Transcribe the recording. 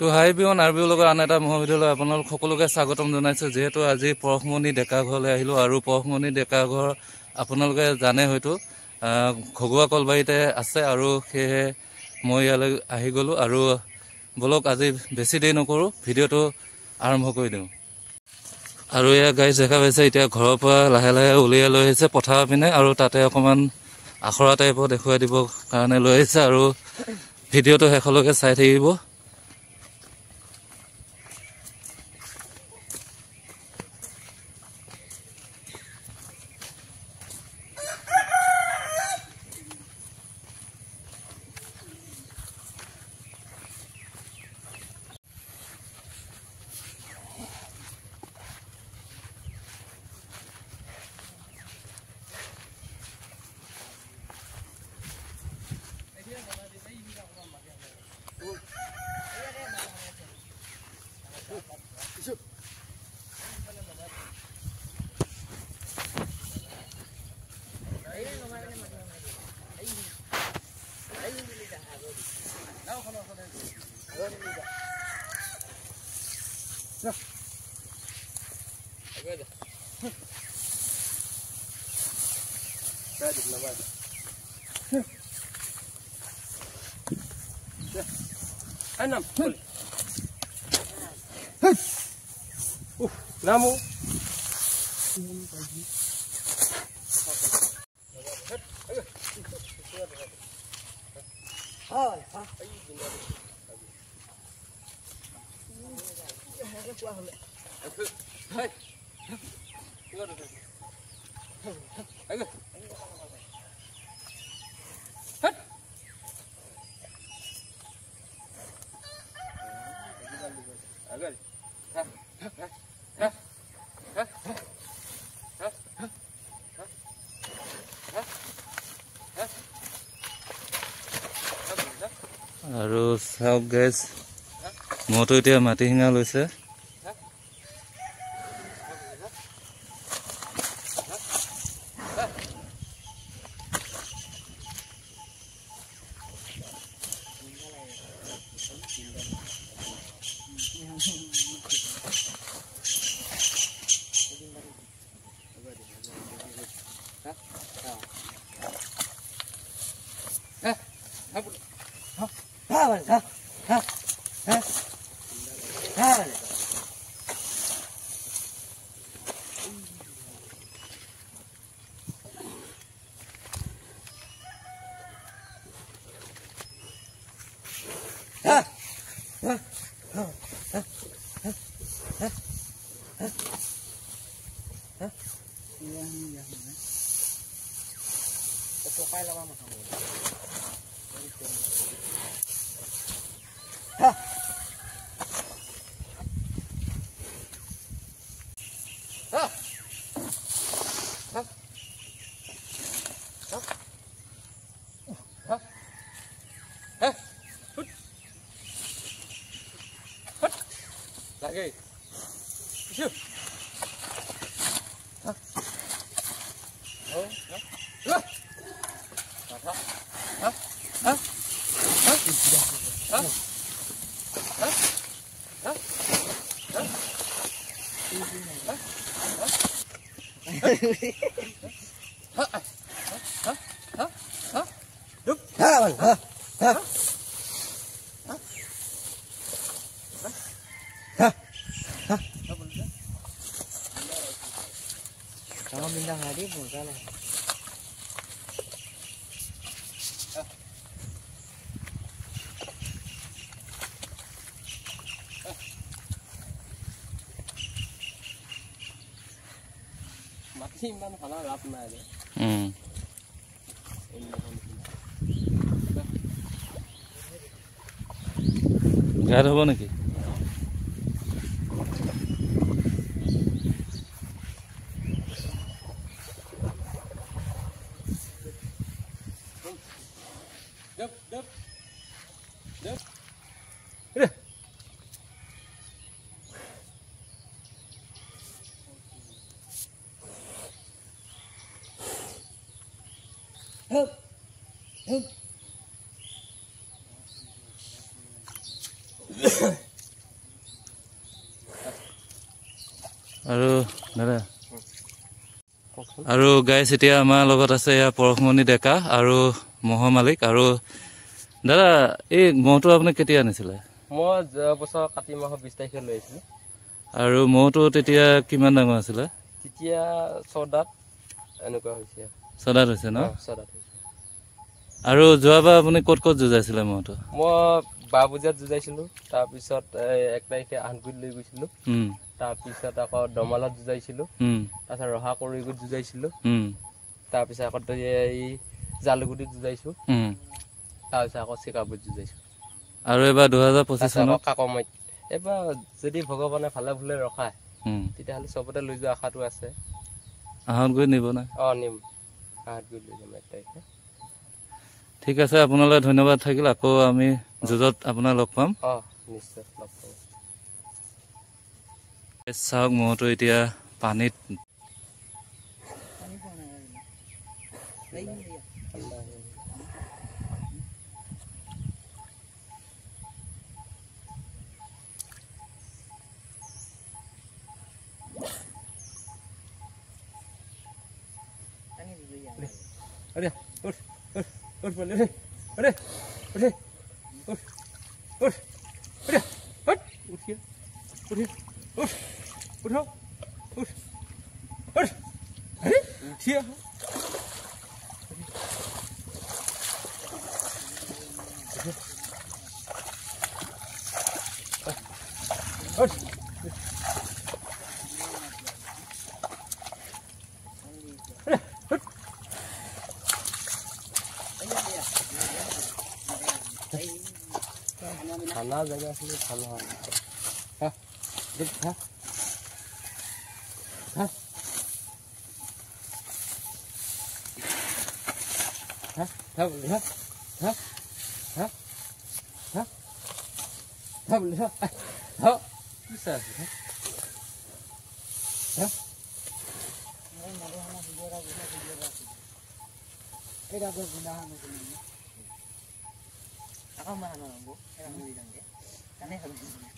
তো হাই বিয়ন আৰ বিৰ লগত আন এটা মহাবিদ্যালয় আপোনালোক সকলোকে স্বাগতম জনাইছোঁ। যিহেতু আজি পৰশমণি ডেকা ঘৰলৈ আহিলোঁ আৰু পৰশমণি ডেকা ঘৰ আপোনালোকে জানে হয়তো। ঘগুৱা কলবাৰীতে আছে আৰু সেয়েহে মই ইয়ালৈ আহি গ'লোঁ। আৰু বলক আজি বেছি দেৰি নকৰোঁ ভিডিঅ'টো আৰম্ভ কৰি দিওঁ। আৰু এয়া গাড়ী দেখা পাইছে এতিয়া ঘৰৰ পৰা লাহে লাহে উলিয়াই লৈ আহিছে পথাৰৰ পিনে আৰু তাতে অকণমান আখৰা টাইপৰ দেখুৱাই দিবৰ কাৰণে লৈ আহিছে আৰু ভিডিঅ'টো শেষলৈকে চাই থাকিব। هاي চাওক গেছ মইতো এতিয়া মাটি শিঙা লৈছে కావాలి కావాలి Ito kaya lawa makamuli. Ito kaya. Kamu bintang hah hah মাটি ইমান ভালো লাভ নাই দে উম। গা ধুব নেকি আৰু দাদা। আৰু গাইছ এতিয়া আমাৰ লগত আছে ইয়াৰ পৰশমণি ডেকা আৰু মহৰ মালিক। আৰু দাদা এই মহটো আপুনি কেতিয়া আনিছিলে? মই যোৱা বছৰ কাতি মাহৰ বিশ তাৰিখে লৈ আহিছিলোঁ। আৰু মহটো তেতিয়া কিমান ডাঙৰ আছিলে? তেতিয়া ছদাত এনেকুৱা হৈছে। ছদাত হৈছে ন? ছদাত হৈছে। আৰু যোৱাবাৰ আপুনি ক'ত ক'ত যুঁজাইছিলে ম'হটো মই বাৰ বজাত যুঁজাইছিলোঁ তাৰপিছত এক তাৰিখে আঠগুৰিত লৈ গৈছিলোঁ। তাৰপিছত আকৌ দমালত যুঁজাইছিলোঁ। তাৰপিছত ৰহা কৰিগুত যুঁজাইছিলোঁ তাৰপিছত আকৌ এই জালুগুটিত যুঁজাইছোঁ। তাৰপিছত আকৌ চিকাবুত যুঁজাইছোঁ। আৰু এইবাৰ দুহেজাৰ পঁচিছ চনত কাকমাইত। এইবাৰ যদি ভগৱানে ভালে ভুলে ৰখায় তেতিয়াহ'লে চবতে লৈ যোৱা আশাটো আছে। আহঁত গৈ নিব নাই অঁ নিম। আঠ গৈ লৈ যাম এক তাৰিখে। ঠিক আছে আপোনালৈ ধন্যবাদ থাকিল। আকৌ আমি যুঁজত আপোনাক লগ পাম। চাওক ম'হটো এতিয়া পানীত उठ बंदे अरे अरे, उठ उठ, अरे, हट, उठिए उठिए, उठ उठो उठ उठ, अरे, उठिए। ঠাণ্ডা জেগা আছিলে ভাল হয় হা দেখ হা হা হা হা বলে হা হা হা হা হা 仲間なのご選んでいるんで。ダメだめですね。